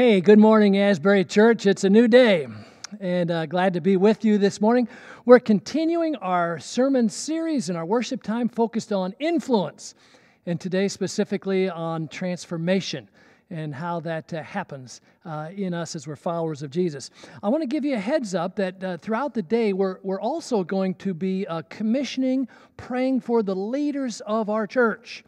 Hey, good morning, Asbury Church. It's a new day, and uh, glad to be with you this morning. We're continuing our sermon series and our worship time focused on influence, and today specifically on transformation and how that uh, happens uh, in us as we're followers of Jesus. I want to give you a heads up that uh, throughout the day, we're, we're also going to be uh, commissioning, praying for the leaders of our church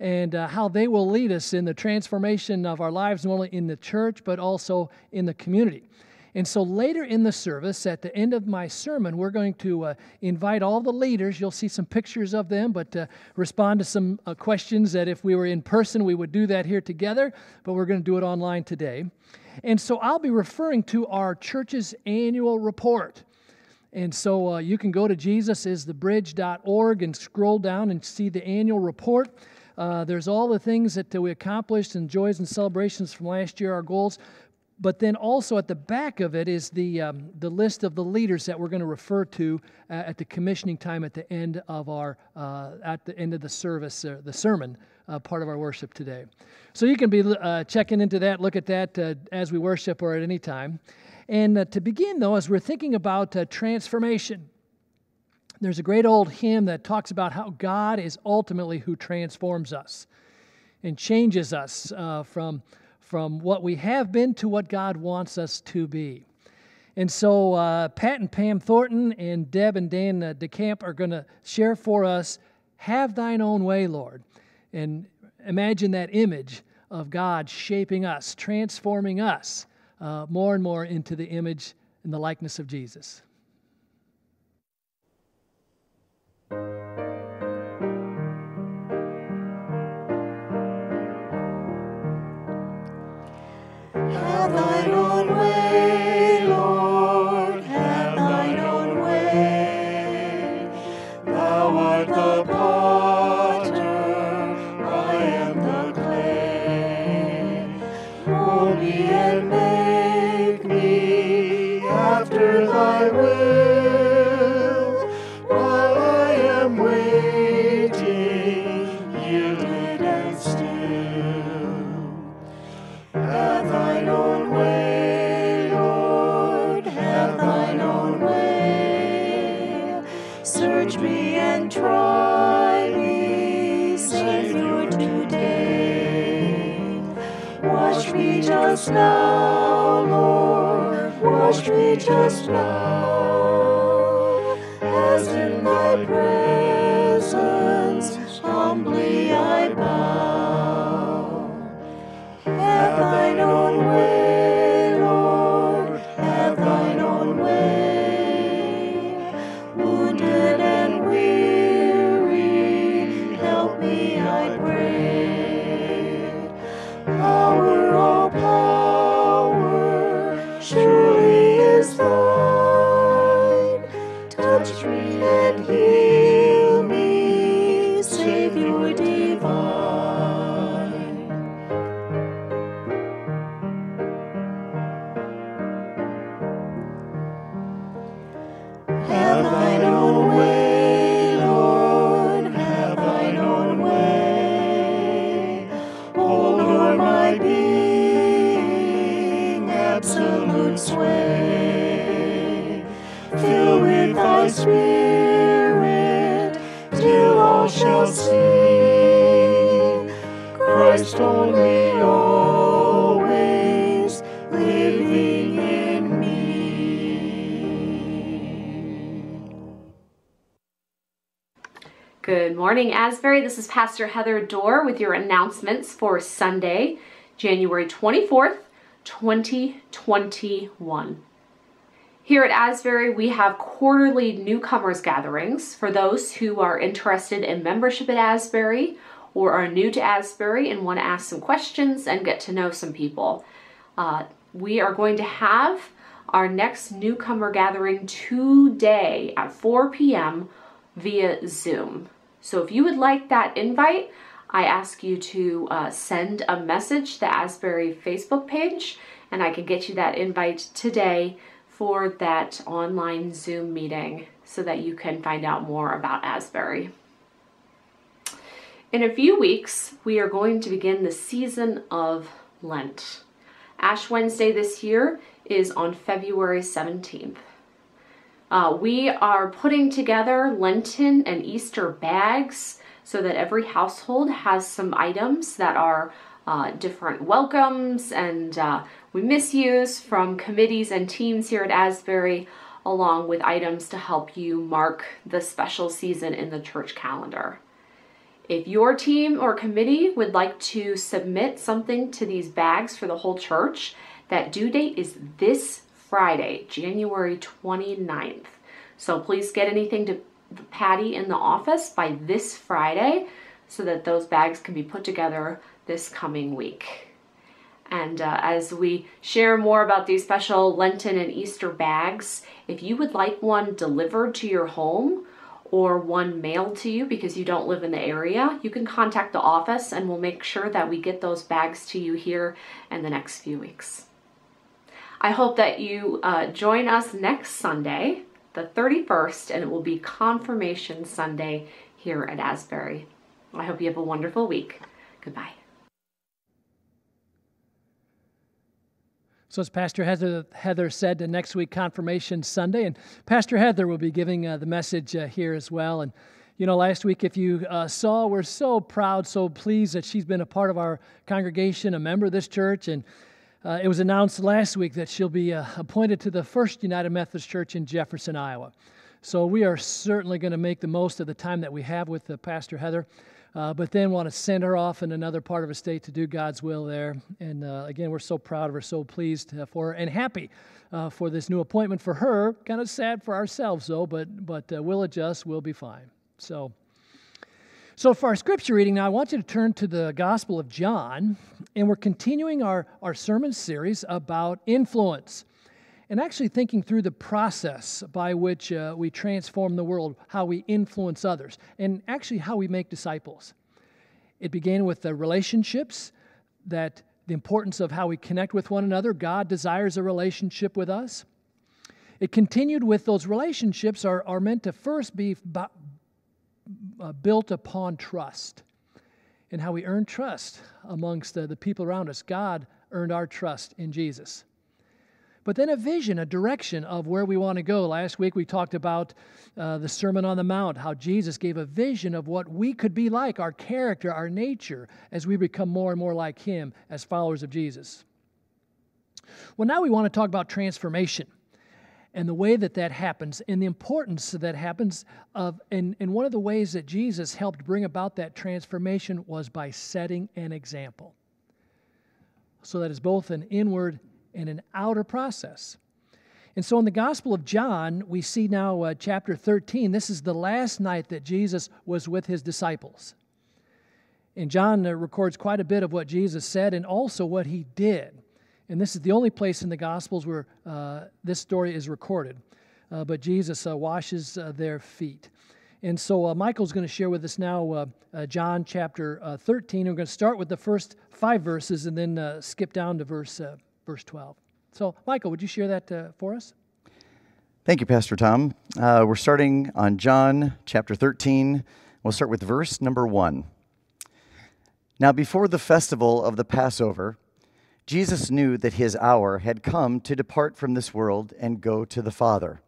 and uh, how they will lead us in the transformation of our lives, not only in the church, but also in the community. And so later in the service, at the end of my sermon, we're going to uh, invite all the leaders. You'll see some pictures of them, but uh, respond to some uh, questions that if we were in person, we would do that here together, but we're going to do it online today. And so I'll be referring to our church's annual report. And so uh, you can go to jesusisthebridge.org and scroll down and see the annual report. Uh, there's all the things that we accomplished and joys and celebrations from last year, our goals. But then also at the back of it is the, um, the list of the leaders that we're going to refer to uh, at the commissioning time at the end of our uh, at the end of the service, uh, the sermon uh, part of our worship today. So you can be uh, checking into that, look at that as we worship or at any time. And to begin, though, as we're thinking about transformation, there's a great old hymn that talks about how God is ultimately who transforms us and changes us uh, from, from what we have been to what God wants us to be. And so, uh, Pat and Pam Thornton and Deb and Dan uh, DeCamp are going to share for us Have Thine Own Way, Lord. And imagine that image of God shaping us, transforming us uh, more and more into the image and the likeness of Jesus. Have thine own just now, Lord, wash me just now. As in thy presence, Asbury. This is Pastor Heather Dorr with your announcements for Sunday, January 24th, 2021. Here at Asbury, we have quarterly newcomers gatherings for those who are interested in membership at Asbury or are new to Asbury and want to ask some questions and get to know some people. Uh, we are going to have our next newcomer gathering today at 4 p.m. via Zoom. So if you would like that invite, I ask you to uh, send a message to the Asbury Facebook page and I can get you that invite today for that online Zoom meeting so that you can find out more about Asbury. In a few weeks, we are going to begin the season of Lent. Ash Wednesday this year is on February 17th. Uh, we are putting together Lenten and Easter bags so that every household has some items that are uh, different welcomes and uh, we misuse from committees and teams here at Asbury, along with items to help you mark the special season in the church calendar. If your team or committee would like to submit something to these bags for the whole church, that due date is this Friday, January 29th. So please get anything to Patty in the office by this Friday so that those bags can be put together this coming week. And uh, as we share more about these special Lenten and Easter bags, if you would like one delivered to your home or one mailed to you because you don't live in the area, you can contact the office and we'll make sure that we get those bags to you here in the next few weeks. I hope that you uh, join us next Sunday, the 31st, and it will be Confirmation Sunday here at Asbury. I hope you have a wonderful week. Goodbye. So, as Pastor Heather, Heather said, uh, next week, Confirmation Sunday, and Pastor Heather will be giving uh, the message uh, here as well. And, you know, last week, if you uh, saw, we're so proud, so pleased that she's been a part of our congregation, a member of this church. And uh, it was announced last week that she'll be uh, appointed to the First United Methodist Church in Jefferson, Iowa. So, we are certainly going to make the most of the time that we have with Pastor Heather uh, but then want to send her off in another part of the state to do God's will there. And uh, again, we're so proud of her, so pleased uh, for her, and happy uh, for this new appointment for her. Kind of sad for ourselves, though, but, but uh, we'll adjust, we'll be fine. So, so, for our scripture reading now, I want you to turn to the Gospel of John, and we're continuing our, our sermon series about influence and actually thinking through the process by which uh, we transform the world, how we influence others, and actually how we make disciples. It began with the relationships that the importance of how we connect with one another. God desires a relationship with us. It continued with those relationships are, are meant to first be uh, built upon trust and how we earn trust amongst uh, the people around us. God earned our trust in Jesus but then a vision, a direction of where we want to go. Last week we talked about uh, the Sermon on the Mount, how Jesus gave a vision of what we could be like, our character, our nature, as we become more and more like Him as followers of Jesus. Well, now we want to talk about transformation and the way that that happens and the importance that happens of and, and one of the ways that jesus helped bring about that transformation was by setting an example so that is both an inward and an outer process. And so in the Gospel of John, we see now uh, chapter 13. This is the last night that Jesus was with his disciples. And John uh, records quite a bit of what Jesus said and also what he did. And this is the only place in the Gospels where uh, this story is recorded. Uh, but Jesus uh, washes uh, their feet. And so Michael's going to share with us now John chapter 13. We're going to start with the first five verses and then skip down to verse verse 12. So, Michael, would you share that uh, for us? Thank you, Pastor Tom. Uh, we're starting on John chapter 13. We'll start with verse number 1. Now, before the festival of the Passover, Jesus knew that his hour had come to depart from this world and go to the Father.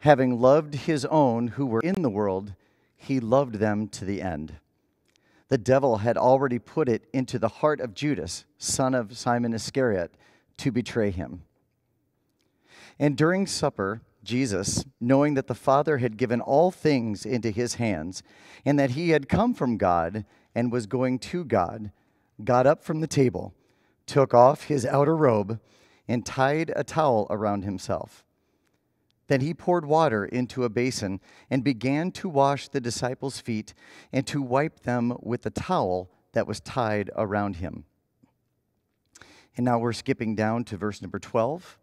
Having loved his own who were in the world, he loved them to the end the devil had already put it into the heart of Judas, son of Simon Iscariot, to betray him. And during supper, Jesus, knowing that the Father had given all things into his hands, and that he had come from God and was going to God, got up from the table, took off his outer robe, and tied a towel around himself. Then he poured water into a basin and began to wash the disciples' feet and to wipe them with the towel that was tied around him. And now we're skipping down to verse number 12.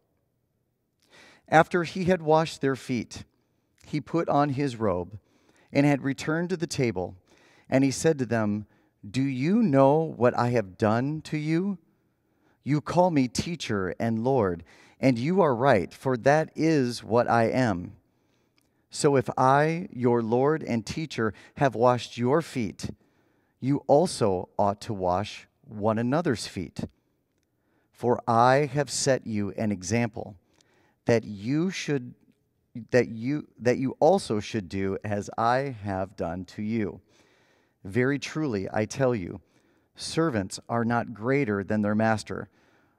After he had washed their feet, he put on his robe and had returned to the table. And he said to them, Do you know what I have done to you? You call me teacher and Lord and you are right, for that is what I am. So if I, your Lord and teacher, have washed your feet, you also ought to wash one another's feet. For I have set you an example that you should that you that you also should do as I have done to you. Very truly I tell you, servants are not greater than their master,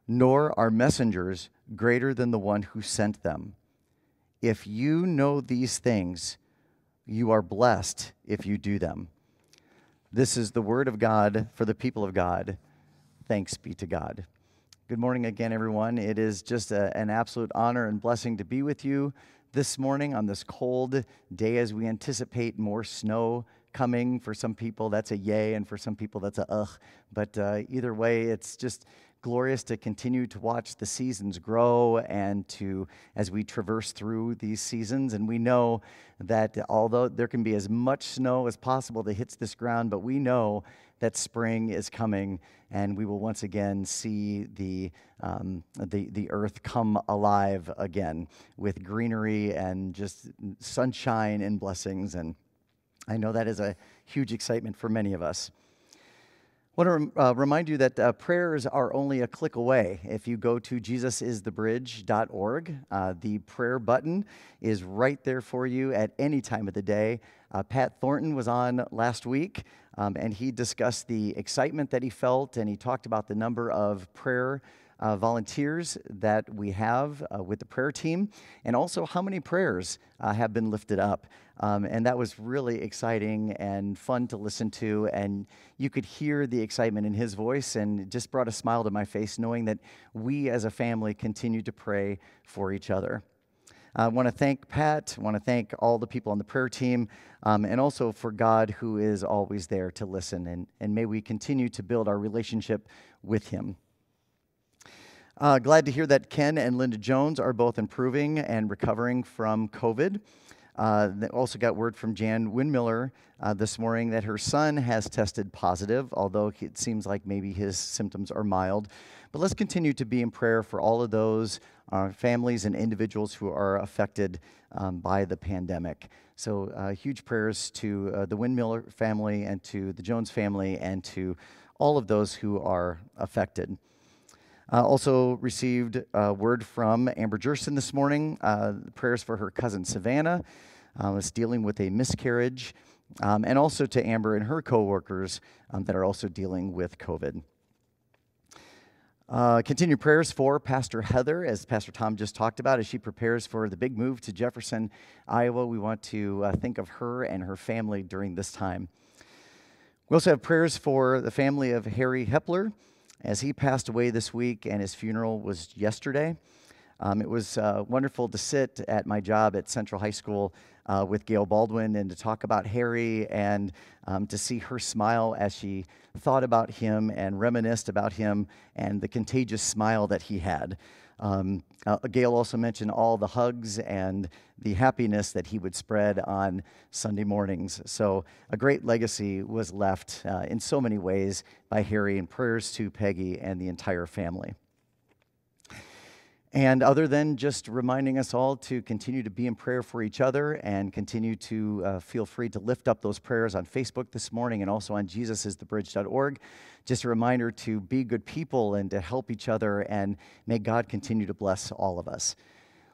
nor are messengers greater than the one who sent them. If you know these things, you are blessed if you do them. This is the word of God for the people of God. Thanks be to God. Good morning again, everyone. It is just a, an absolute honor and blessing to be with you this morning on this cold day as we anticipate more snow coming. For some people, that's a yay, and for some people, that's a ugh. But uh, either way, it's just glorious to continue to watch the seasons grow and to as we traverse through these seasons and we know that although there can be as much snow as possible that hits this ground but we know that spring is coming and we will once again see the, um, the, the earth come alive again with greenery and just sunshine and blessings and i know that is a huge excitement for many of us I want to uh, remind you that uh, prayers are only a click away. If you go to jesusisthebridge.org, uh, the prayer button is right there for you at any time of the day. Uh, Pat Thornton was on last week, um, and he discussed the excitement that he felt, and he talked about the number of prayer uh, volunteers that we have uh, with the prayer team, and also how many prayers uh, have been lifted up. Um, and that was really exciting and fun to listen to. And you could hear the excitement in his voice, and it just brought a smile to my face knowing that we as a family continue to pray for each other. I want to thank Pat, I want to thank all the people on the prayer team, um, and also for God who is always there to listen. And, and may we continue to build our relationship with Him. Uh, glad to hear that Ken and Linda Jones are both improving and recovering from COVID. Uh, also got word from Jan Windmiller uh, this morning that her son has tested positive, although it seems like maybe his symptoms are mild. But let's continue to be in prayer for all of those uh, families and individuals who are affected um, by the pandemic. So, uh, huge prayers to uh, the Windmiller family and to the Jones family and to all of those who are affected. Uh, also received a word from Amber Jerson this morning, uh, prayers for her cousin Savannah, uh, was dealing with a miscarriage, um, and also to Amber and her coworkers um, that are also dealing with COVID. Uh, continue prayers for Pastor Heather, as Pastor Tom just talked about, as she prepares for the big move to Jefferson, Iowa. We want to uh, think of her and her family during this time. We also have prayers for the family of Harry Hepler as he passed away this week, and his funeral was yesterday. Um, it was uh, wonderful to sit at my job at Central High School uh, with Gail Baldwin and to talk about Harry and um, to see her smile as she thought about him and reminisced about him and the contagious smile that he had. Um, uh, Gail also mentioned all the hugs and the happiness that he would spread on Sunday mornings. So, a great legacy was left uh, in so many ways by Harry, and prayers to Peggy and the entire family. And other than just reminding us all to continue to be in prayer for each other and continue to uh, feel free to lift up those prayers on Facebook this morning and also on jesusisthebridge.org. Just a reminder to be good people and to help each other, and may God continue to bless all of us.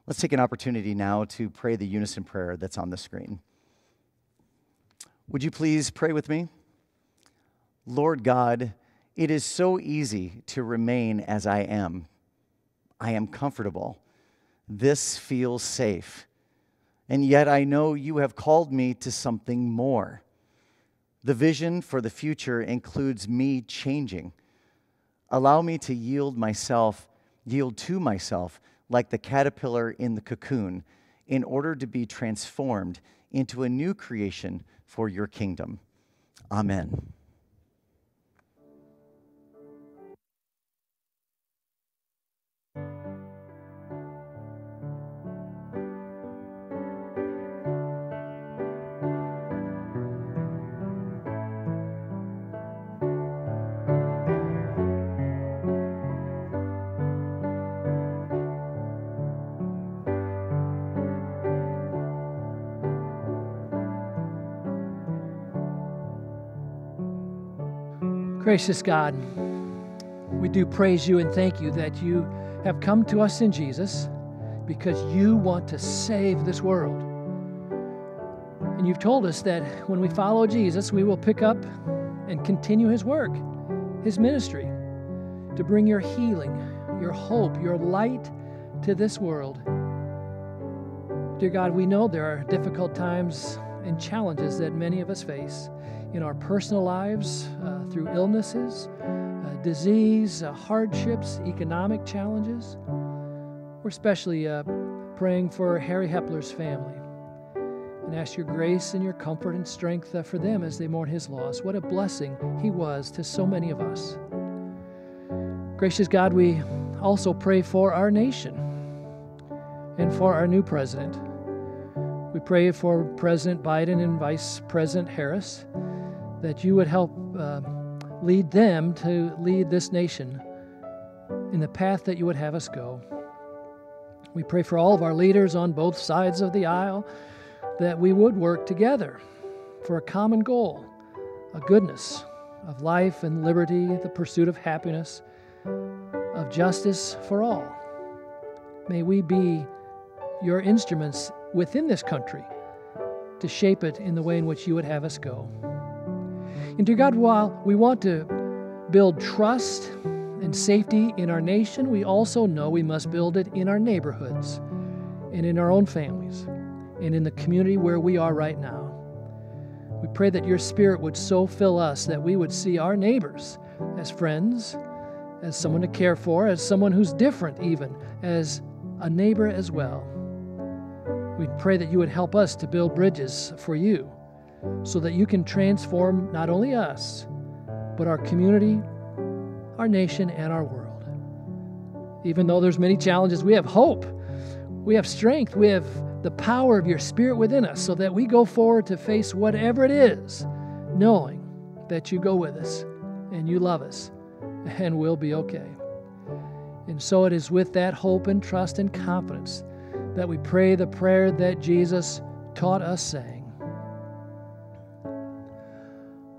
Let's take an opportunity now to pray the unison prayer that's on the screen. Would you please pray with me? Lord God, it is so easy to remain as I am I am comfortable. This feels safe. And yet I know you have called me to something more. The vision for the future includes me changing. Allow me to yield myself, yield to myself, like the caterpillar in the cocoon, in order to be transformed into a new creation for your kingdom. Amen. Gracious God, We do praise you and thank you that you have come to us in Jesus because you want to save this world. And you've told us that when we follow Jesus, we will pick up and continue his work, his ministry, to bring your healing, your hope, your light to this world. Dear God, we know there are difficult times and challenges that many of us face in our personal lives uh, through illnesses, uh, disease, uh, hardships, economic challenges. We're especially uh, praying for Harry Hepler's family and ask your grace and your comfort and strength uh, for them as they mourn his loss. What a blessing he was to so many of us. Gracious God, we also pray for our nation and for our new president. We pray for President Biden and Vice President Harris that you would help uh, lead them to lead this nation in the path that you would have us go. We pray for all of our leaders on both sides of the aisle that we would work together for a common goal, a goodness of life and liberty, the pursuit of happiness, of justice for all. May we be your instruments within this country to shape it in the way in which you would have us go. And dear God, while we want to build trust and safety in our nation, we also know we must build it in our neighborhoods and in our own families and in the community where we are right now. We pray that your Spirit would so fill us that we would see our neighbors as friends, as someone to care for, as someone who's different, even, as a neighbor as well. We pray that you would help us to build bridges for you so that you can transform not only us, but our community, our nation, and our world. Even though there's many challenges, we have hope. We have strength. We have the power of your spirit within us so that we go forward to face whatever it is, knowing that you go with us and you love us and we'll be okay. And so it is with that hope and trust and confidence that we pray the prayer that Jesus taught us saying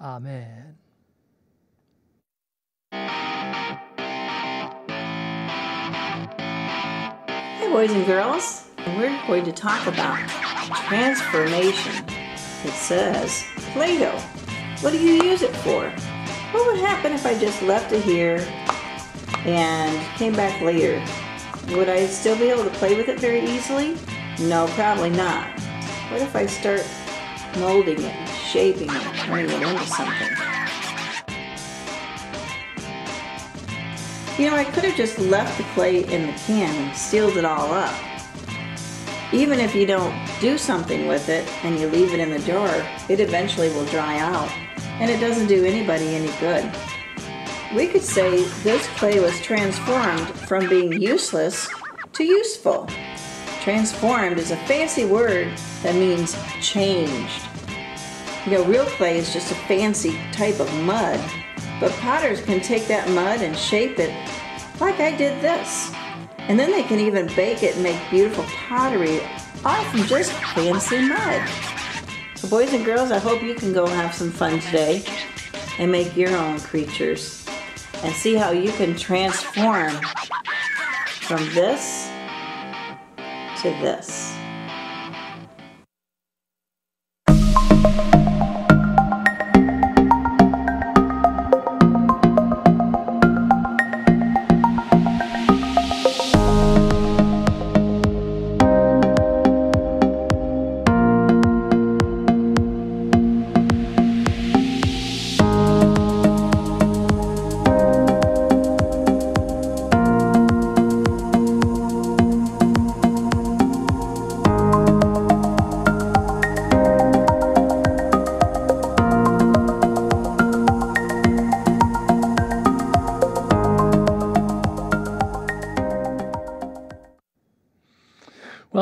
Amen. Hey, boys and girls. We're going to talk about transformation. It says, Play Doh. What do you use it for? What would happen if I just left it here and came back later? Would I still be able to play with it very easily? No, probably not. What if I start molding it, shaping it, turning it into something? You know, I could have just left the clay in the can and sealed it all up. Even if you don't do something with it and you leave it in the jar, it eventually will dry out and it doesn't do anybody any good. We could say this clay was transformed from being useless to useful. Transformed is a fancy word that means changed. You know, real clay is just a fancy type of mud, but potters can take that mud and shape it like I did this. And then they can even bake it and make beautiful pottery all from just fancy mud. So boys and girls, I hope you can go have some fun today and make your own creatures and see how you can transform from this to this.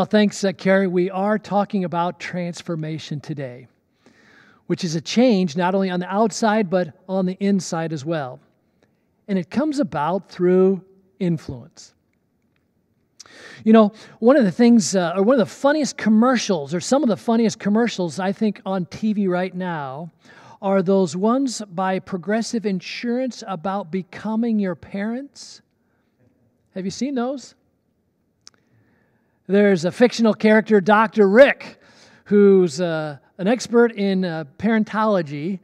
Well, thanks, uh, Carrie. We are talking about transformation today, which is a change not only on the outside, but on the inside as well. And it comes about through influence. You know, one of the things, uh, or one of the funniest commercials, or some of the funniest commercials I think on TV right now, are those ones by Progressive Insurance about becoming your parents. Have you seen those? There's a fictional character, Dr. Rick, who's uh, an expert in uh, parentology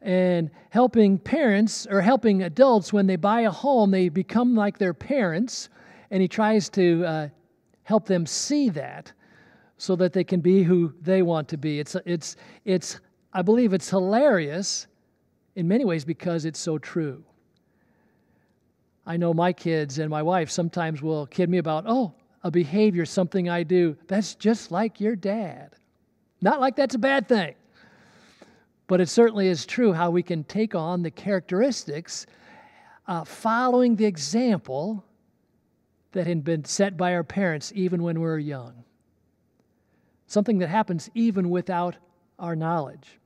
and helping parents or helping adults when they buy a home, they become like their parents, and he tries to uh, help them see that so that they can be who they want to be. It's, it's, it's, I believe it's hilarious in many ways because it's so true. I know my kids and my wife sometimes will kid me about, oh, a behavior, something I do, that's just like your dad. Not like that's a bad thing. But it certainly is true how we can take on the characteristics uh, following the example that had been set by our parents even when we were young. Something that happens even without our knowledge.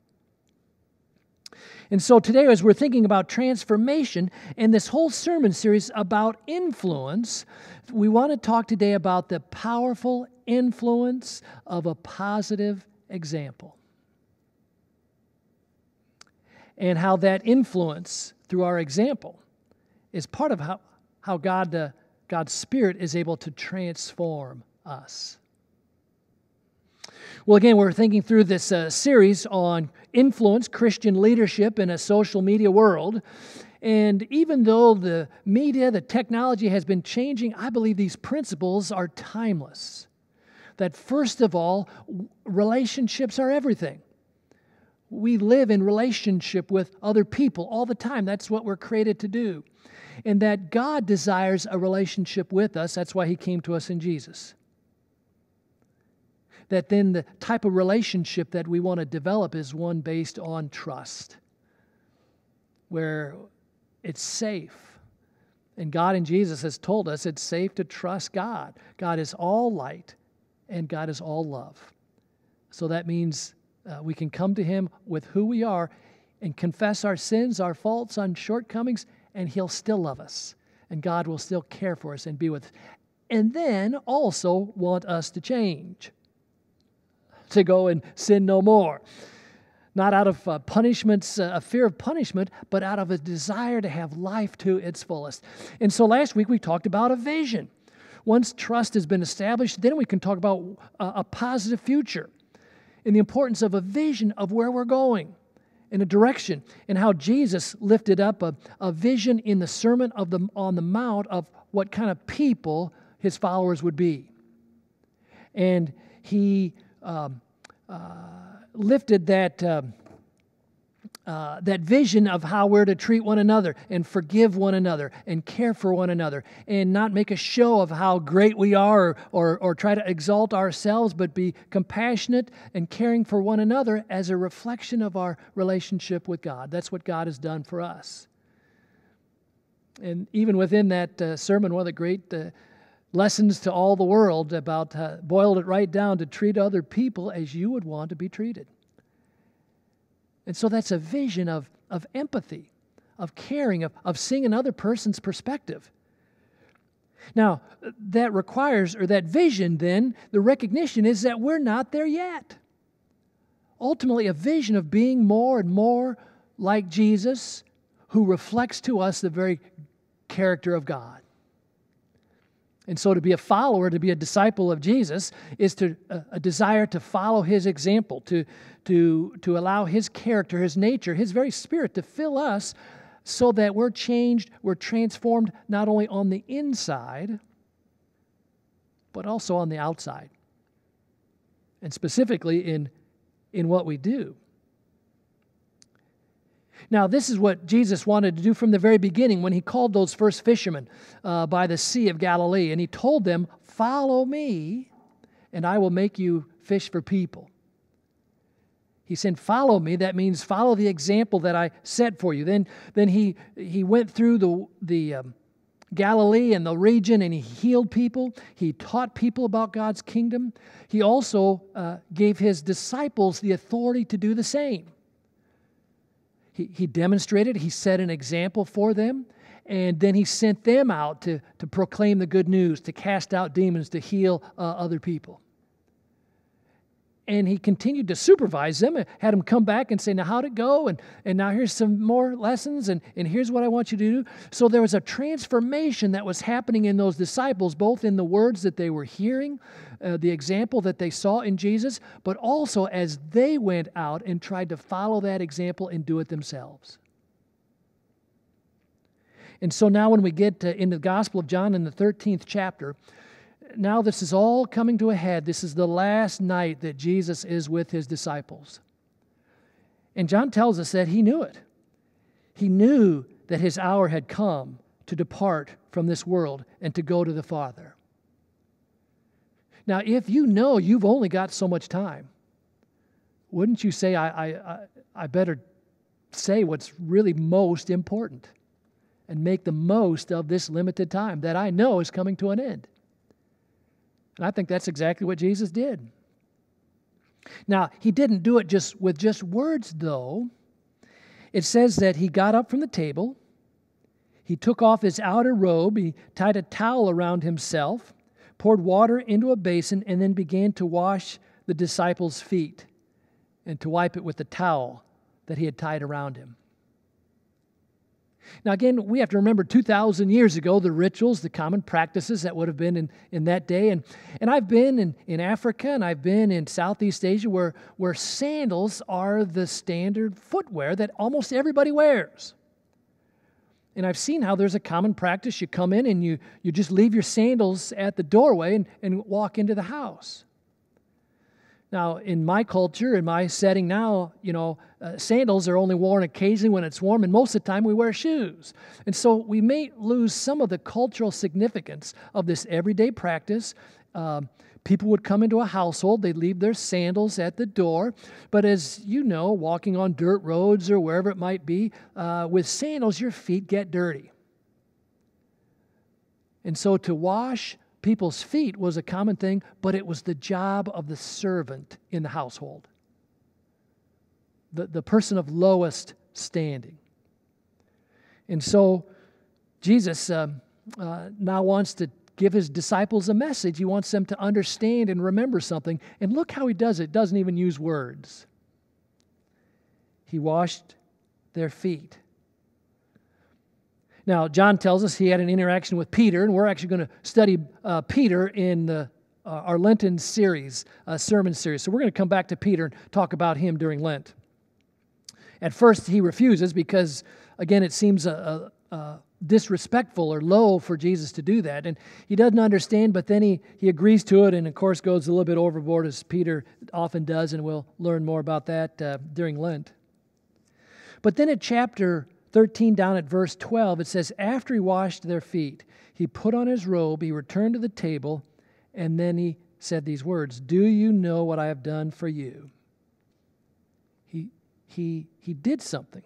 And so today, as we're thinking about transformation and this whole sermon series about influence, we want to talk today about the powerful influence of a positive example. And how that influence through our example is part of how, how God, uh, God's Spirit is able to transform us. Well, again, we're thinking through this uh, series on influence Christian leadership in a social media world. And even though the media, the technology has been changing, I believe these principles are timeless. That first of all, relationships are everything. We live in relationship with other people all the time. That's what we're created to do. And that God desires a relationship with us. That's why He came to us in Jesus that then the type of relationship that we want to develop is one based on trust, where it's safe. And God and Jesus has told us it's safe to trust God. God is all light and God is all love. So that means uh, we can come to Him with who we are and confess our sins, our faults, our shortcomings, and He'll still love us. And God will still care for us and be with us. And then also want us to change to go and sin no more. Not out of uh, punishments, uh, a fear of punishment, but out of a desire to have life to its fullest. And so last week we talked about a vision. Once trust has been established, then we can talk about a, a positive future and the importance of a vision of where we're going in a direction and how Jesus lifted up a, a vision in the Sermon of the, on the Mount of what kind of people his followers would be. And he um, uh, lifted that. Uh, uh, that vision of how we're to treat one another and forgive one another and care for one another and not make a show of how great we are or, or, or, try to exalt ourselves, but be compassionate and caring for one another as a reflection of our relationship with God. That's what God has done for us. And even within that uh, sermon, one of the great uh, lessons to all the world about uh, boiled it right down to treat other people as you would want to be treated. And so that's a vision of, of empathy, of caring, of, of seeing another person's perspective. Now, that requires, or that vision then, the recognition is that we're not there yet. Ultimately, a vision of being more and more like Jesus, who reflects to us the very character of God. And so, to be a follower, to be a disciple of Jesus, is to a, a, desire to follow his example, to, to, to allow his character, his nature, his very spirit to fill us so that we're changed, we're transformed not only on the inside, but also on the outside. And specifically in, in what we do. Now, this is what Jesus wanted to do from the very beginning when he called those first fishermen uh, by the Sea of Galilee. And he told them, Follow me, and I will make you fish for people. He said, Follow me. That means follow the example that I set for you. Then, then he, he went through the, the um, Galilee and the region, and he healed people. He taught people about God's kingdom. He also uh, gave his disciples the authority to do the same. He, he demonstrated, he set an example for them, and then he sent them out to, to proclaim the good news, to cast out demons, to heal uh, other people and he continued to supervise them and had them come back and say now how'd it go? And, and now here's some more lessons and, and here's what i want you to do. So there was a transformation that was happening in those disciples both in the words that they were hearing uh, the example that they saw in jesus but also as they went out and tried to follow that example and do it themselves. And so now when we get to, in the gospel of john in the 13th chapter now this is all coming to a head. This is the last night that Jesus is with his disciples. And John tells us that he knew it. He knew that his hour had come to depart from this world and to go to the Father. Now, if you know you've only got so much time, wouldn't you say, I, I, I better say what's really most important and make the most of this limited time that I know is coming to an end? And I think that's exactly what Jesus did. Now, he didn't do it just with just words, though. It says that he got up from the table, he took off his outer robe, he tied a towel around himself, poured water into a basin, and then began to wash the disciples' feet and to wipe it with the towel that he had tied around him. Now, again, we have to remember 2,000 years ago, the rituals, the common practices that would have been in, in that day. And, and I've been in, in Africa and I've been in Southeast Asia where, where sandals are the standard footwear that almost everybody wears. And I've seen how there's a common practice. You come in and you, you just leave your sandals at the doorway and, and walk into the house. Now, in my culture, in my setting now, you know, uh, sandals are only worn occasionally when it's warm, and most of the time we wear shoes. And so we may lose some of the cultural significance of this everyday practice. Um, people would come into a household, they'd leave their sandals at the door. But as you know, walking on dirt roads or wherever it might be, uh, with sandals, your feet get dirty. And so to wash people's feet was a common thing, but it was the job of the servant in the household, the, the person of lowest standing. And so Jesus uh, uh, now wants to give his disciples a message. He wants them to understand and remember something. And look how he does it. Doesn't even use words. He washed their feet. Now, John tells us he had an interaction with Peter, and we're actually going to study uh, Peter in the, uh, our Lenten series, uh, sermon series. So we're going to come back to Peter and talk about him during Lent. At first, he refuses because, again, it seems a, a, a disrespectful or low for Jesus to do that. And he doesn't understand, but then he, he agrees to it and, of course, goes a little bit overboard, as Peter often does, and we'll learn more about that uh, during Lent. But then at chapter 13 down at verse 12, it says, After he washed their feet, he put on his robe, he returned to the table, and then he said these words Do you know what I have done for you? He, he, he did something,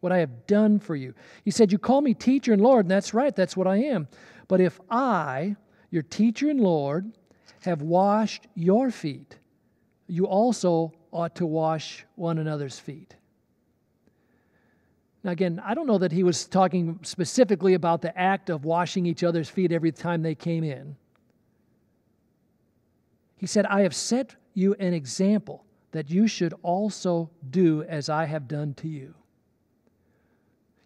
what I have done for you. He said, You call me teacher and Lord, and that's right, that's what I am. But if I, your teacher and Lord, have washed your feet, you also ought to wash one another's feet. Now, again, I don't know that he was talking specifically about the act of washing each other's feet every time they came in. He said, I have set you an example that you should also do as I have done to you.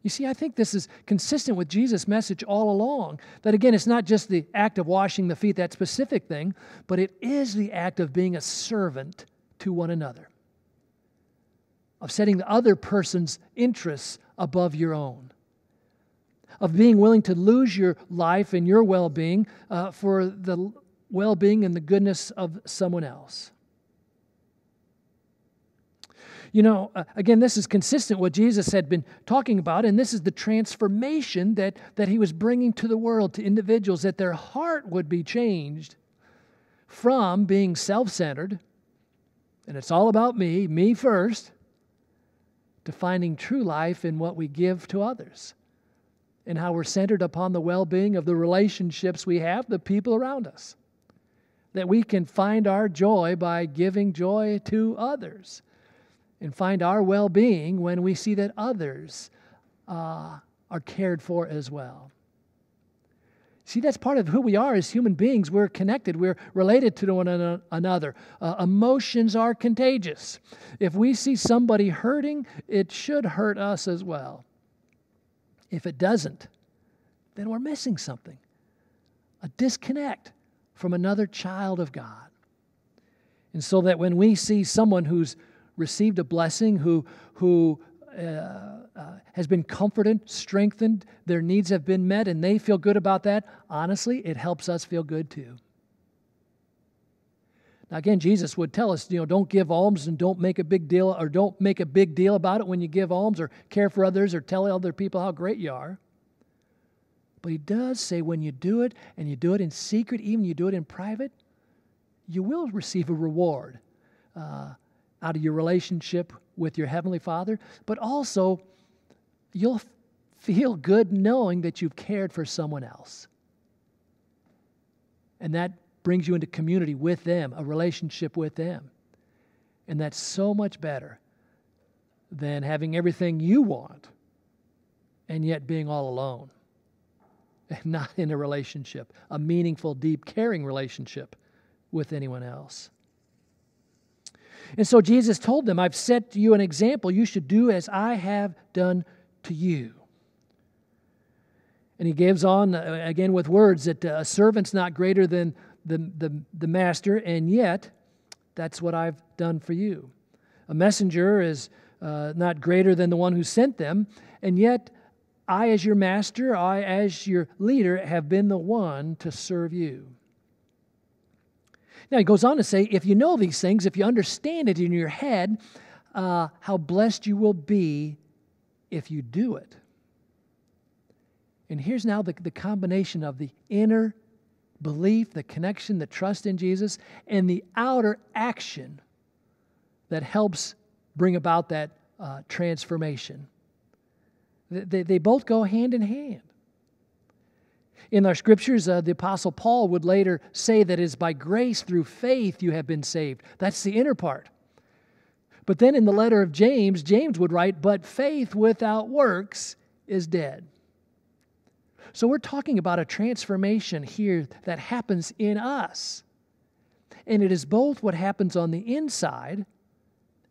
You see, I think this is consistent with Jesus' message all along. That again, it's not just the act of washing the feet, that specific thing, but it is the act of being a servant to one another, of setting the other person's interests above your own, of being willing to lose your life and your well being uh, for the well being and the goodness of someone else. You know, uh, again, this is consistent what Jesus had been talking about, and this is the transformation that, that he was bringing to the world, to individuals, that their heart would be changed from being self centered, and it's all about me, me first, to finding true life in what we give to others. and how we're centered upon the well being of the relationships we have, the people around us. That we can find our joy by giving joy to others and find our well being when we see that others uh, are cared for as well. See, that's part of who we are as human beings. We're connected, we're related to one another. Uh, emotions are contagious. If we see somebody hurting, it should hurt us as well. If it doesn't, then we're missing something a disconnect from another child of God. And so that when we see someone who's received a blessing, who, who uh, uh, has been comforted, strengthened, their needs have been met, and they feel good about that, honestly, it helps us feel good too. Now, again, Jesus would tell us, you know, don't give alms and don't make a big deal, or don't make a big deal about it when you give alms, or care for others, or tell other people how great you are. But he does say when you do it, and you do it in secret, even you do it in private, you will receive a reward uh, out of your relationship with your Heavenly Father, but also you'll feel good knowing that you've cared for someone else. And that brings you into community with them, a relationship with them. And that's so much better than having everything you want and yet being all alone and not in a relationship, a meaningful, deep, caring relationship with anyone else. And so Jesus told them, I've set you an example. You should do as I have done to you. And he gives on uh, again with words that uh, a servant's not greater than the, the, the master, and yet that's what I've done for you. A messenger is uh, not greater than the one who sent them, and yet I, as your master, I, as your leader, have been the one to serve you. Now, he goes on to say, if you know these things, if you understand it in your head, uh, how blessed you will be if you do it. And here's now the, the combination of the inner belief, the connection, the trust in Jesus, and the outer action that helps bring about that uh, transformation. They, they both go hand in hand. In our scriptures, uh, the Apostle Paul would later say that it is by grace through faith you have been saved. That's the inner part. But then in the letter of James, James would write, But faith without works is dead. So we're talking about a transformation here that happens in us. And it is both what happens on the inside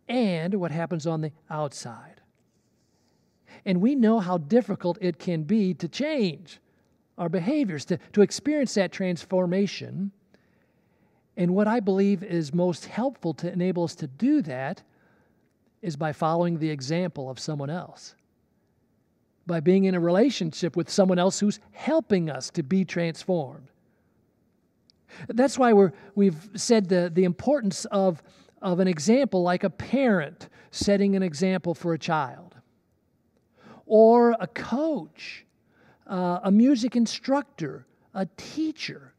and what happens on the outside. And we know how difficult it can be to change our behaviors, to, to experience that transformation. And what I believe is most helpful to enable us to do that is by following the example of someone else, by being in a relationship with someone else who's helping us to be transformed. That's why we're, we've said the, the importance of, of an example like a parent setting an example for a child, or a coach uh, a music instructor, a teacher,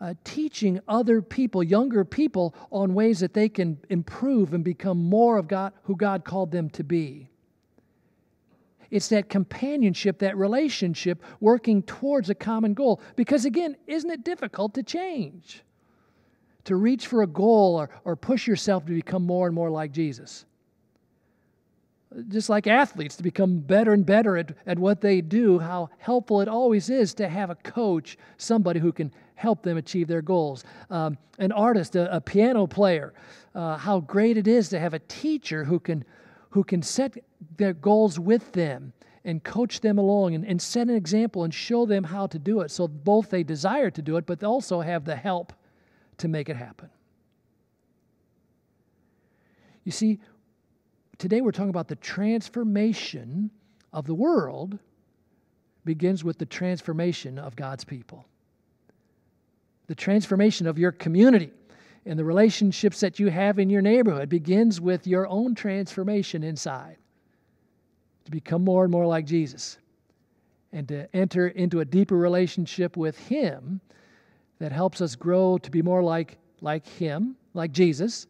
uh, teaching other people, younger people, on ways that they can improve and become more of God, who God called them to be. It's that companionship, that relationship, working towards a common goal. Because again, isn't it difficult to change? To reach for a goal or, or push yourself to become more and more like Jesus? Just like athletes to become better and better at, at what they do, how helpful it always is to have a coach, somebody who can help them achieve their goals. Um, an artist, a, a piano player, uh, how great it is to have a teacher who can, who can set their goals with them and coach them along and, and set an example and show them how to do it so both they desire to do it, but also have the help to make it happen. You see, today we're talking about the transformation of the world begins with the transformation of God's people. The transformation of your community and the relationships that you have in your neighborhood begins with your own transformation inside to become more and more like Jesus and to enter into a deeper relationship with Him that helps us grow to be more like, like Him, like Jesus,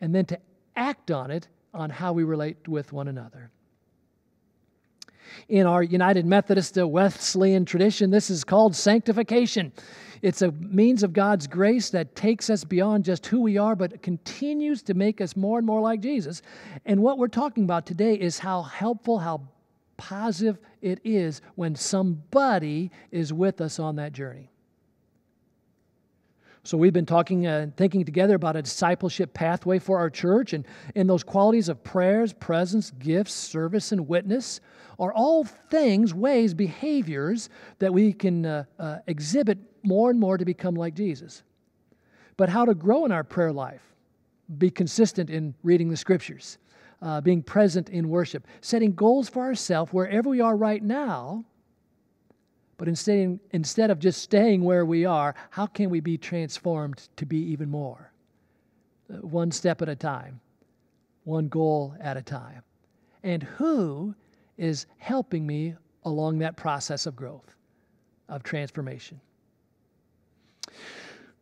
and then to act on it on how we relate with one another. In our United Methodist Wesleyan tradition, this is called sanctification. It's a means of God's grace that takes us beyond just who we are, but continues to make us more and more like Jesus. And what we're talking about today is how helpful, how positive it is when somebody is with us on that journey. So we've been talking and uh, thinking together about a discipleship pathway for our church, and, and those qualities of prayers, presence, gifts, service, and witness are all things, ways, behaviors that we can uh, uh, exhibit more and more to become like Jesus. But how to grow in our prayer life, be consistent in reading the scriptures, uh, being present in worship, setting goals for ourselves wherever we are right now. But instead, instead of just staying where we are, how can we be transformed to be even more? Uh, one step at a time, one goal at a time. And who is helping me along that process of growth, of transformation?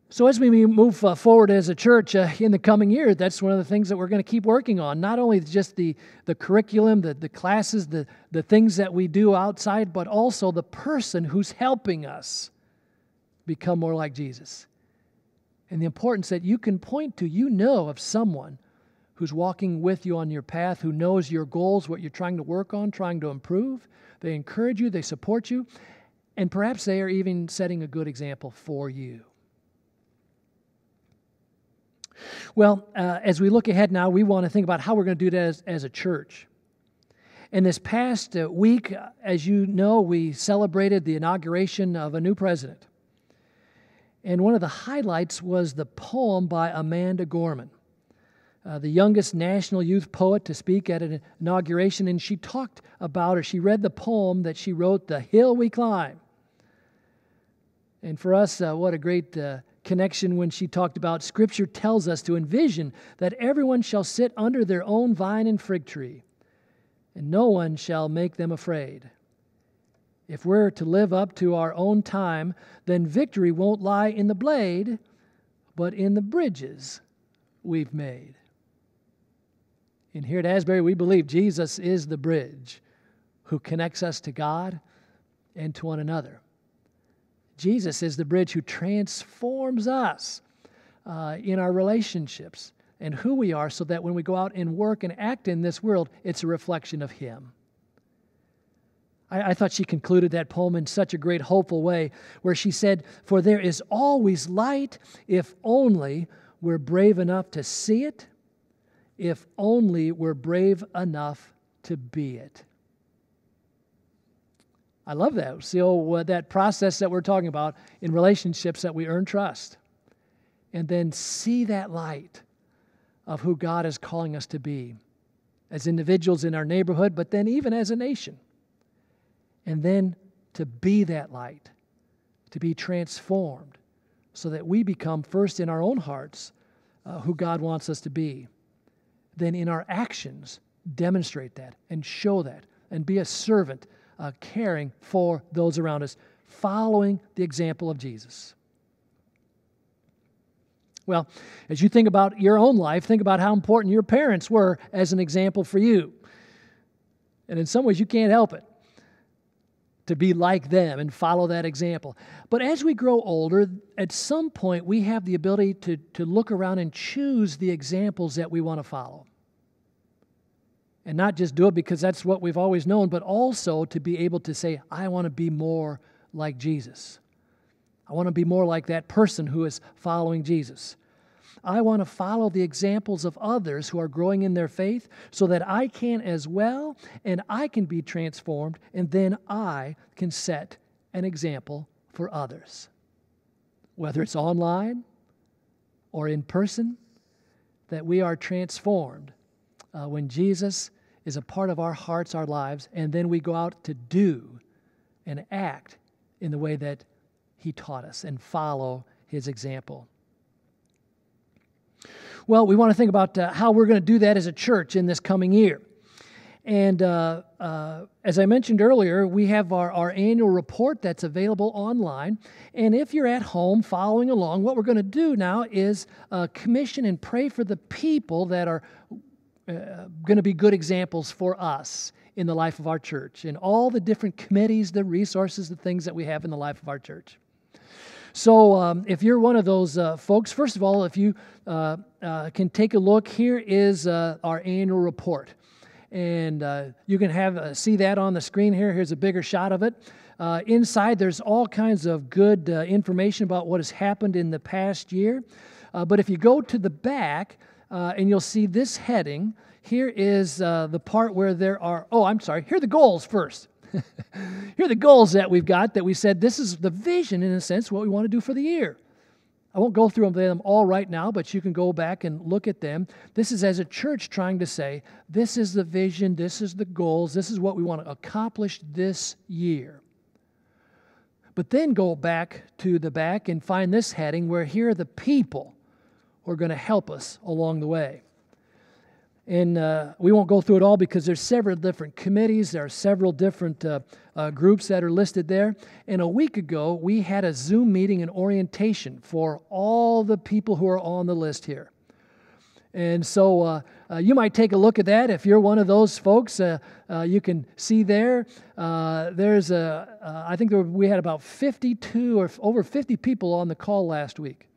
So, as we move uh, forward as a church uh, in the coming year, that's one of the things that we're going to keep working on. Not only just the, the curriculum, the, the classes, the, the things that we do outside, but also the person who's helping us become more like Jesus. And the importance that you can point to, you know of someone who's walking with you on your path, who knows your goals, what you're trying to work on, trying to improve. They encourage you, they support you, and perhaps they are even setting a good example for you. Well, uh, as we look ahead now, we want to think about how we're going to do that as, as a church. And this past uh, week, as you know, we celebrated the inauguration of a new president. And one of the highlights was the poem by Amanda Gorman, uh, the youngest national youth poet to speak at an inauguration. And she talked about, or she read the poem that she wrote, The Hill We Climb. And for us, uh, what a great uh, connection when she talked about Scripture tells us to envision that everyone shall sit under their own vine and fig tree, and no one shall make them afraid. If we're to live up to our own time, then victory won't lie in the blade, but in the bridges we've made. And here at Asbury, we believe Jesus is the bridge who connects us to God and to one another. Jesus is the bridge who transforms us uh, in our relationships and who we are so that when we go out and work and act in this world, it's a reflection of Him. I, I thought she concluded that poem in such a great, hopeful way, where she said, For there is always light if only we're brave enough to see it, if only we're brave enough to be it. I love that. See oh, that process that we're talking about in relationships that we earn trust. And then see that light of who God is calling us to be as individuals in our neighborhood, but then even as a nation. And then to be that light, to be transformed, so that we become first in our own hearts uh, who God wants us to be. Then in our actions, demonstrate that and show that and be a servant uh, caring for those around us, following the example of Jesus. Well, as you think about your own life, think about how important your parents were as an example for you. And in some ways, you can't help it to be like them and follow that example. But as we grow older, at some point, we have the ability to, to look around and choose the examples that we want to follow and not just do it because that's what we've always known, but also to be able to say, I want to be more like Jesus. I want to be more like that person who is following Jesus. I want to follow the examples of others who are growing in their faith so that I can as well, and I can be transformed, and then I can set an example for others. Whether it's online or in person, that we are transformed uh, when Jesus is a part of our hearts, our lives, and then we go out to do and act in the way that He taught us and follow His example. Well, we want to think about uh, how we're going to do that as a church in this coming year. And uh, uh, as I mentioned earlier, we have our, our annual report that's available online. And if you're at home following along, what we're going to do now is uh, commission and pray for the people that are uh, going to be good examples for us in the life of our church, in all the different committees, the resources, the things that we have in the life of our church. So, um, if you're one of those uh, folks, first of all, if you uh, uh, can take a look, here is uh, our annual report. And uh, you can have uh, see that on the screen here. Here's a bigger shot of it. inside, there's all kinds of good information about what has happened in the past year. but if you go to the back, Uh, and you'll see this heading, here is uh, the part where there are, oh, I'm sorry, here are the goals first. Here are the goals that we've got that we said this is the vision, in a sense, what we want to do for the year. I won't go through them all right now, but you can go back and look at them. This is as a church trying to say, this is the vision, this is the goals, this is what we want to accomplish this year. But then go back to the back and find this heading where here are the people are going to help us along the way. And uh, we won't go through it all because there's several different committees. There are several different uh, uh, groups that are listed there. And a week ago, we had a Zoom meeting and orientation for all the people who are on the list here. And so uh, uh, you might take a look at that. If you're one of those folks, uh, you can see there. there's a, I think there were, we had about 52 or over 50 people on the call last week.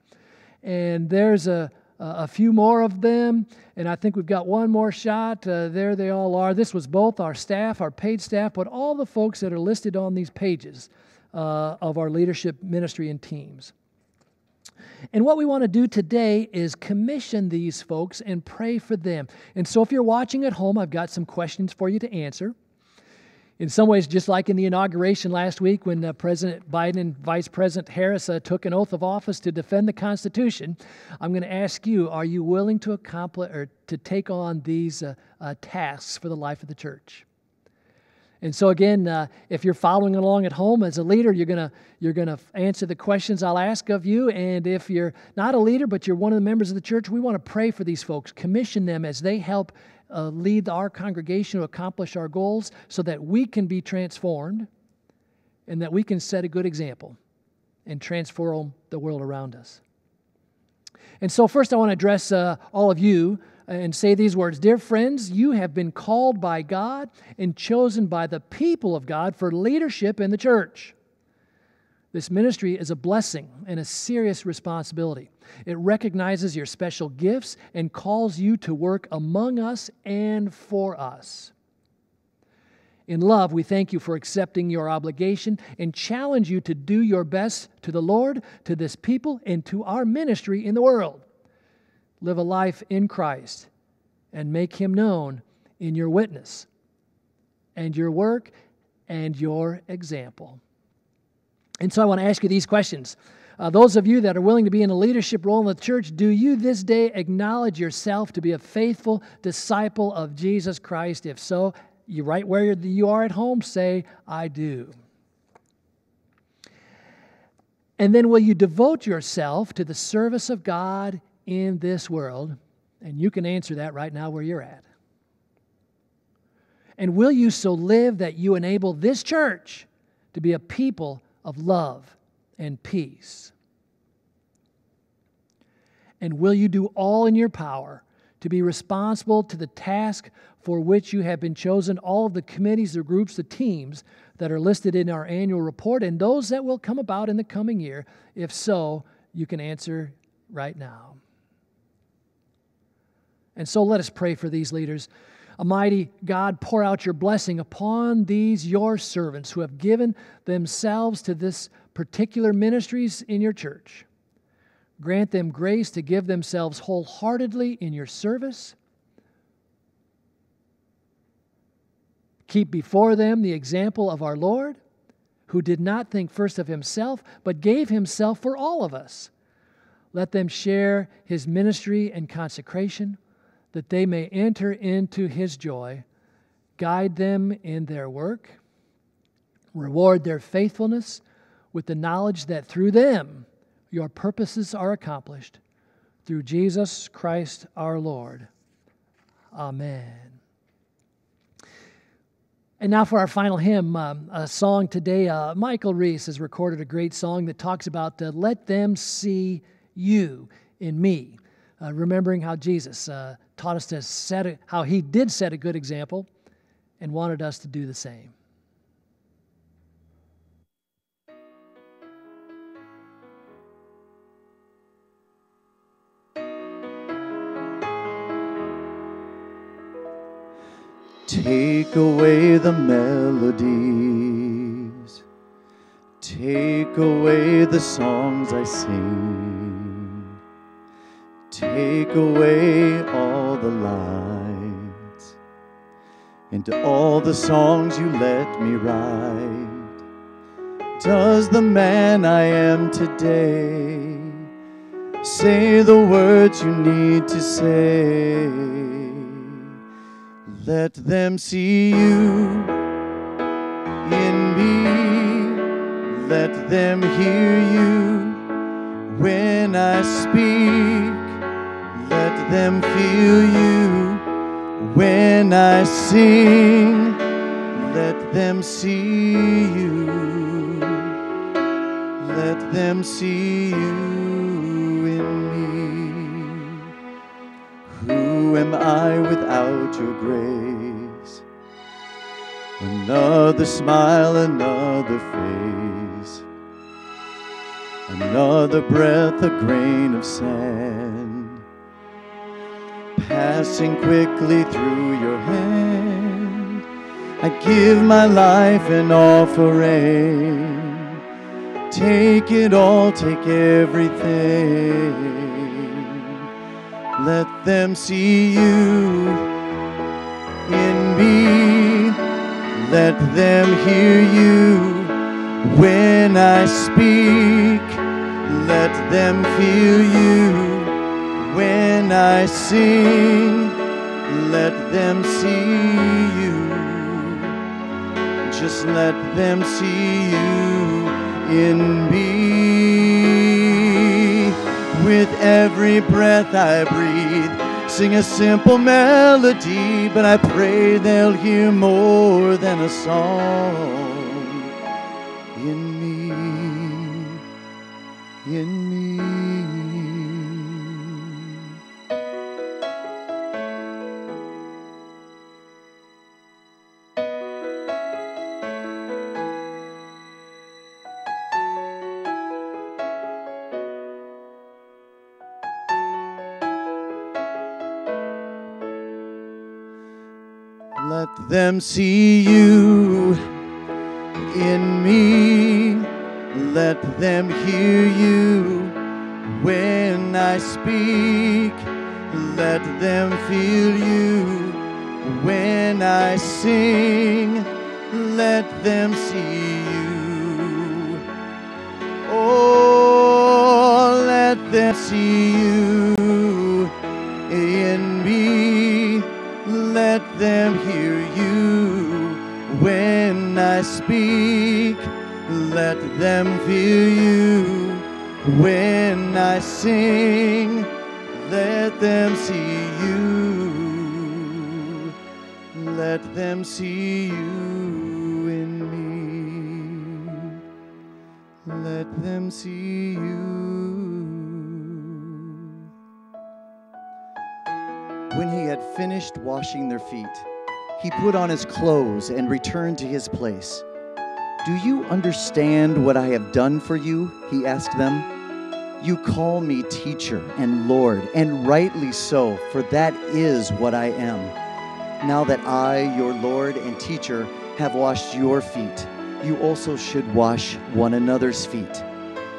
And there's a, a few more of them, and I think we've got one more shot. Uh, there they all are. This was both our staff, our paid staff, but all the folks that are listed on these pages uh, of our leadership ministry and teams. And what we want to do today is commission these folks and pray for them. And so if you're watching at home, I've got some questions for you to answer in some ways, just like in the inauguration last week when uh, President Biden and Vice President Harris uh, took an oath of office to defend the Constitution, I'm going to ask you: Are you willing to accomplish or to take on these uh, uh tasks for the life of the church? And so again, uh, if you're following along at home as a leader, you're gonna you're gonna answer the questions I'll ask of you. And if you're not a leader, but you're one of the members of the church, we want to pray for these folks, commission them as they help uh, lead our congregation to accomplish our goals so that we can be transformed and that we can set a good example and transform the world around us. And so, first, I want to address uh, all of you and say these words Dear friends, you have been called by God and chosen by the people of God for leadership in the church. This ministry is a blessing and a serious responsibility. It recognizes your special gifts and calls you to work among us and for us. In love, we thank you for accepting your obligation and challenge you to do your best to the Lord, to this people, and to our ministry in the world. Live a life in Christ and make him known in your witness and your work and your example. And so I want to ask you these questions. Uh, those of you that are willing to be in a leadership role in the church, do you this day acknowledge yourself to be a faithful disciple of Jesus Christ? If so, you right where you are at home, say, I do. And then will you devote yourself to the service of God in this world? And you can answer that right now where you're at. And will you so live that you enable this church to be a people of love and peace? And will you do all in your power to be responsible to the task for which you have been chosen? All of the committees, the groups, the teams that are listed in our annual report, and those that will come about in the coming year? If so, you can answer right now. And so let us pray for these leaders. Almighty God, pour out your blessing upon these your servants who have given themselves to this particular ministries in your church. Grant them grace to give themselves wholeheartedly in your service. Keep before them the example of our Lord, who did not think first of himself, but gave himself for all of us. Let them share his ministry and consecration that they may enter into his joy, guide them in their work, reward their faithfulness with the knowledge that through them your purposes are accomplished. Through Jesus Christ our Lord. Amen. And now for our final hymn, um, a song today. Uh, Michael Reese has recorded a great song that talks about uh, let them see you in me. Uh, remembering how Jesus uh, taught us to set a, how he did set a good example and wanted us to do the same. Take away the melodies. Take away the songs I sing. Take away all the lights into all the songs you let me write. Does the man I am today say the words you need to say? Let them see you in me. Let them hear you when I speak. Let them feel you when I sing. Let them see you. Let them see you in me. Who am I without your grace? Another smile, another face, another breath, a grain of sand, passing quickly through your hand. I give my life an offering. Take it all, take everything. Let them see you in me. Let them hear you when I speak. Let them feel you when I sing. Let them see you. Just let them see you in me. With every breath I breathe, sing a simple melody, but I pray they'll hear more than a song in me, in them see you in me. Let them hear you when I speak. Let them feel you when I sing. Let them see you. Oh, let them see you in me. Let them hear I speak. Let them feel you when I sing. Let them see you. Let them see you in me. Let them see you. When he had finished washing their feet, he put on his clothes and returned to his place. Do you understand what I have done for you? He asked them. You call me teacher and Lord, and rightly so, for that is what I am. Now that I, your Lord and teacher, have washed your feet, you also should wash one another's feet.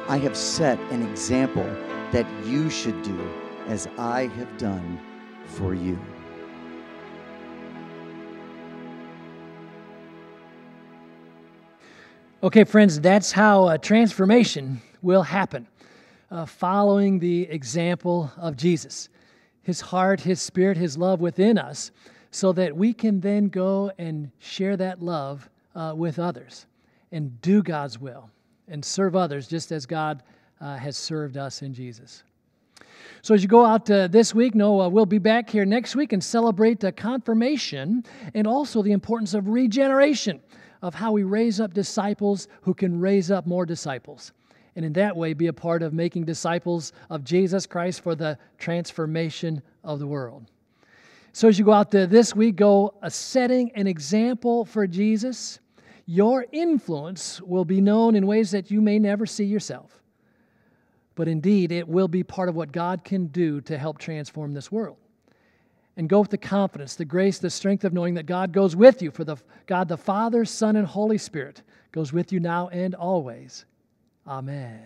I have set an example that you should do as I have done for you. Okay, friends, that's how a transformation will happen, uh, following the example of Jesus. His heart, His spirit, His love within us, so that we can then go and share that love uh, with others and do God's will and serve others just as God uh, has served us in Jesus. So, as you go out uh, this week, know uh, we'll be back here next week and celebrate uh, confirmation and also the importance of regeneration, of how we raise up disciples who can raise up more disciples. And in that way, be a part of making disciples of Jesus Christ for the transformation of the world. So as you go out there this week, go a setting an example for Jesus. Your influence will be known in ways that you may never see yourself. But indeed, it will be part of what God can do to help transform this world and go with the confidence, the grace, the strength of knowing that God goes with you, for the God the Father, Son, and Holy Spirit goes with you now and always. Amen.